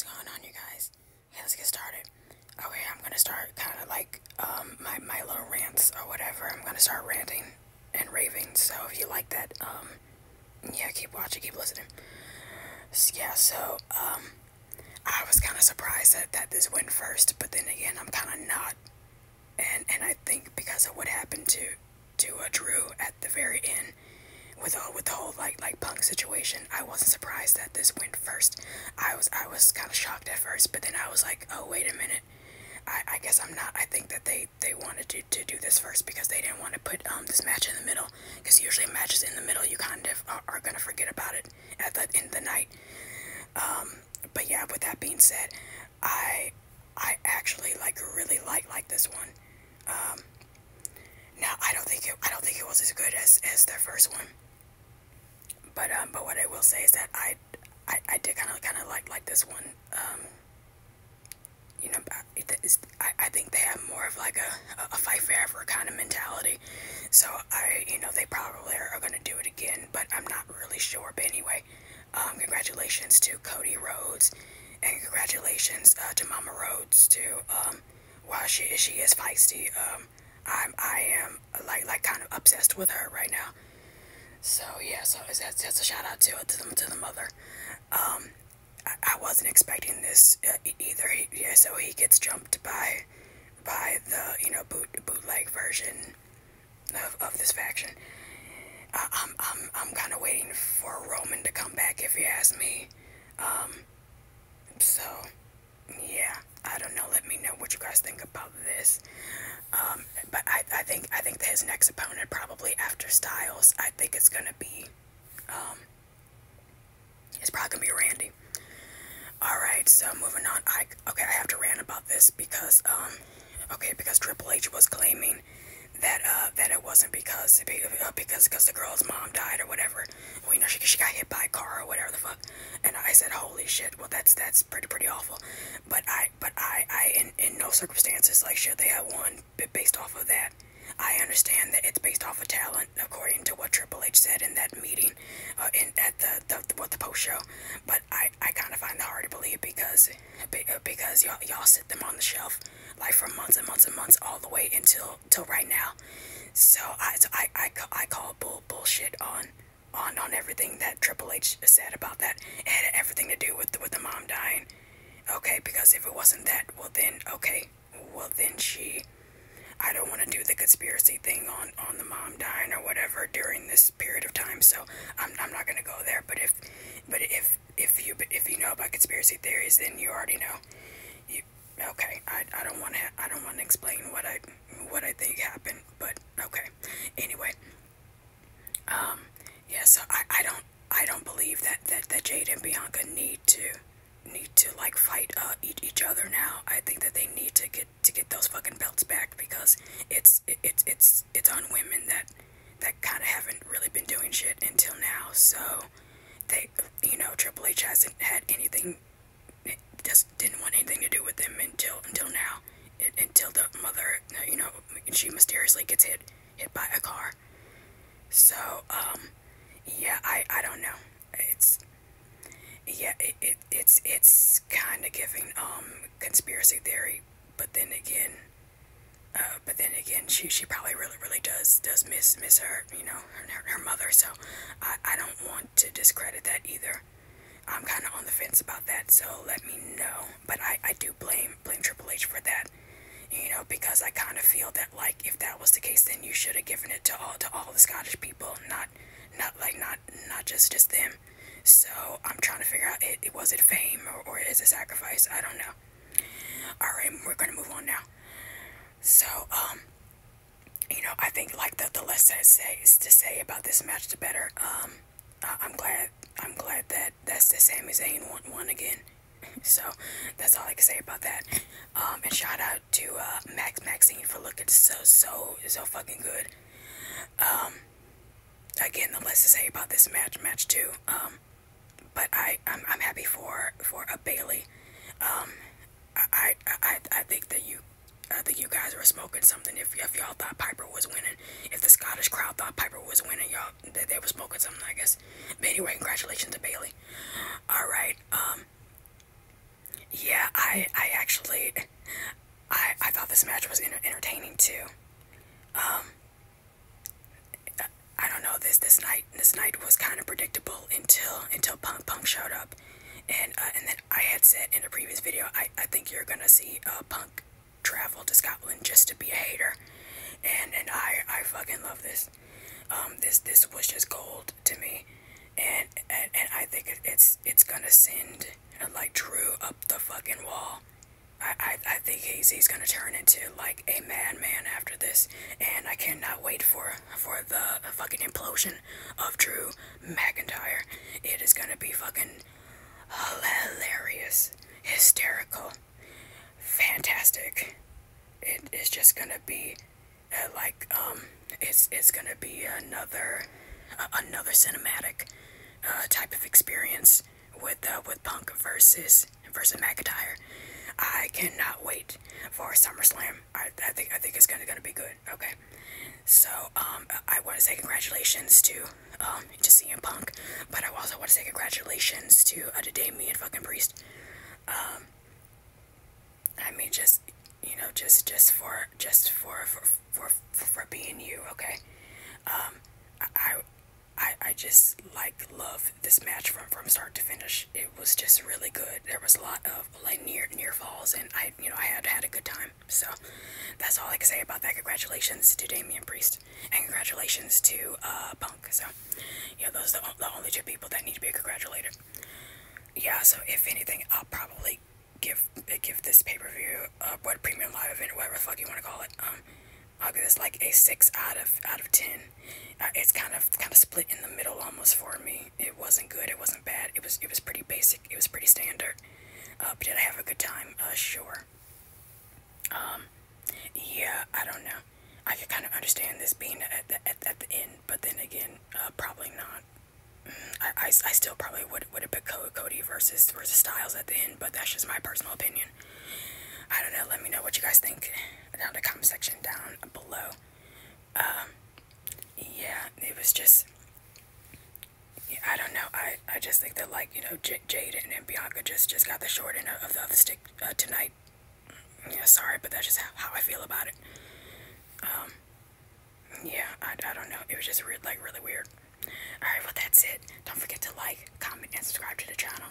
what's going on, you guys? Okay, let's get started. Okay, I'm gonna start kind of like um, my my little rants or whatever. I'm gonna start ranting and raving. So if you like that, um, yeah, keep watching, keep listening. Yeah, so um, I was kind of surprised that that this went first, but then again, I'm kind of not. And and I think because of what happened to to uh, Drew at the very end with all with the whole like like punk situation, I wasn't surprised that this went first. I was I was kind of shocked at first, but then I was like, oh wait a minute. I, I guess I'm not. I think that they they wanted to, to do this first because they didn't want to put um this match in the middle. Because usually matches in the middle, you kind of are, are gonna forget about it at the end of the night. Um, but yeah, with that being said, I I actually like really like like this one. Um, now I don't think it I don't think it was as good as as their first one. But um, but what I will say is that I I, I did kind of kind of like like this one. Um, you know, I, I think they have more of like a, a fight forever kind of mentality. So I, you know, they probably are, are going to do it again, but I'm not really sure. But anyway, um, congratulations to Cody Rhodes, and congratulations uh, to Mama Rhodes too. Um, while she she is feisty, um, I'm I am like like kind of obsessed with her right now. So yeah, so that's, that's a shout out to to the, to the mother. Um, I, I wasn't expecting this uh, either. He, yeah, so he gets jumped by by the you know boot bootleg version of, of this faction. I, I'm I'm I'm kind of waiting for Roman to come back if you ask me. Um, so yeah, I don't know. Let me know what you guys think about this. Um, but I, I think I think that his next opponent Styles, I think it's gonna be, um, it's probably gonna be Randy. All right, so moving on. I okay, I have to rant about this because um, okay, because Triple H was claiming that uh that it wasn't because uh, because because the girl's mom died or whatever. Well, you know, she she got hit by a car or whatever the fuck. And I said, holy shit. Well, that's that's pretty pretty awful. But I but I I in in no circumstances like should they have won based off of that. I understand that it's based off of talent, according to what Triple H said in that meeting, uh, in at the the, what the post show. But I, I kind of find it hard to believe because because y'all y'all sit them on the shelf like for months and months and months all the way until till right now. So I so I I, I call bull bullshit on on on everything that Triple H said about that. It had everything to do with the, with the mom dying. Okay, because if it wasn't that, well then okay, well then she I don't want to do the conspiracy thing on on the mom dying or whatever during this period of time. So I'm I'm not gonna go there. But if but if if you if you know about conspiracy theories, then you already know. You okay? I, I don't want to I don't want to explain what I what I think happened. But okay. Anyway. Um. Yeah. So I I don't I don't believe that that that Jade and Bianca need to need to like fight uh, each, each other now. I think that they need to get to get those fucking belts back because it's it, it's it's it's on women that that kind of haven't really been doing shit until now. So they you know Triple H hasn't had anything just didn't want anything to do with them until until now it, until the mother you know she mysteriously gets hit hit by a car. So um yeah I I don't know it's yeah, it, it it's giving um conspiracy theory, but then again, uh, but then again, she she probably really really does does miss miss her you know her, her mother. So I I don't want to discredit that either. I'm kind of on the fence about that. So let me know. But I I do blame blame Triple H for that. You know, because I kind of feel that like if that was the case, then you should have given it to all to all the Scottish people, not not like not not just just them. So I'm trying to figure out it, it was it fame is a sacrifice? I don't know. Alright, we're gonna move on now. So, um, you know, I think like the, the less that says to say about this match the better. Um, I'm glad I'm glad that that's the Sami Zayn won won again. So that's all I can say about that. Um, and shout out to uh, Max Maxxine for looking so so so fucking good. Um, again, the less to say about this match, match two. Um, but I I'm, I'm happy for for a Bayley. Um, I, I I think that you I think you guys were smoking something if, if y'all thought Piper was winning. If the Scottish crowd thought Piper was winning, y'all they, they were smoking something, I guess. But anyway, congratulations to Bayley. All right. Um. Yeah, I I actually I I thought this match was entertaining too. Um, I don't know this this night this night was kind of predictable until until Punk Punk showed up, and uh, and then I said in a previous video I I think you're gonna see uh, Punk travel to Scotland just to be a hater, and and I I fucking love this. Um, this this was just gold to me, and and, and I think it's it's gonna send like Drew up the fucking wall. I, I, I think he's he's gonna turn into like a madman after this, and I cannot wait for for the fucking implosion of Drew McIntyre. It is gonna be fucking hilarious, It is just gonna be uh, like um, it's it's gonna be another uh, another cinematic uh, type of experience with uh, with Punk versus versus McIntyre. I cannot wait for SummerSlam. I, I think I think it's gonna gonna be good. Okay, so um, I want to say congratulations to um to CM Punk, but I also want to say congratulations to uh, to Damian fucking Priest. Um, I mean just you know just just for just for for for for, being you. Okay, um, I I, I just like love this match from from start to finish. It was just really good. There was a lot of like near near falls, and I you know I had had a good time. So that's all I can say about that. Congratulations to Damian Priest, and congratulations to uh, Punk. So yeah, those are the, the only two people that need to be congratulated. Yeah. So if anything, I'll probably give give this pay per view, uh, what premium live event, whatever the fuck you want to call it. Um, I'll give this like a six out of out of ten. Uh, it's kind of kind of split in the middle almost for me. It wasn't good. It wasn't bad. It was it was pretty basic. It was pretty standard. Uh, but did I have a good time? Uh, sure. Um, yeah, I don't know. I could kind of understand this being at the, at, at the end, but then again, uh, probably not. Mm, I, I, I still probably would would have picked Cody versus versus Styles at the end, but that's just my personal opinion. I don't know. Let me know what you guys think down in the comment section down below. Um, yeah, it was just. Yeah, I don't know. I, I just think that like you know J Jade and, Bianca just just got the short end of the other stick uh, tonight. Yeah, sorry, but that's just how, how I feel about it. Um, yeah, I, I don't know. It was just re like really weird. Alright, well that's it. Don't forget to like, comment, and subscribe to the channel.